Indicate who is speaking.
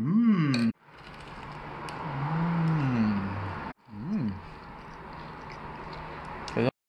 Speaker 1: Mmm.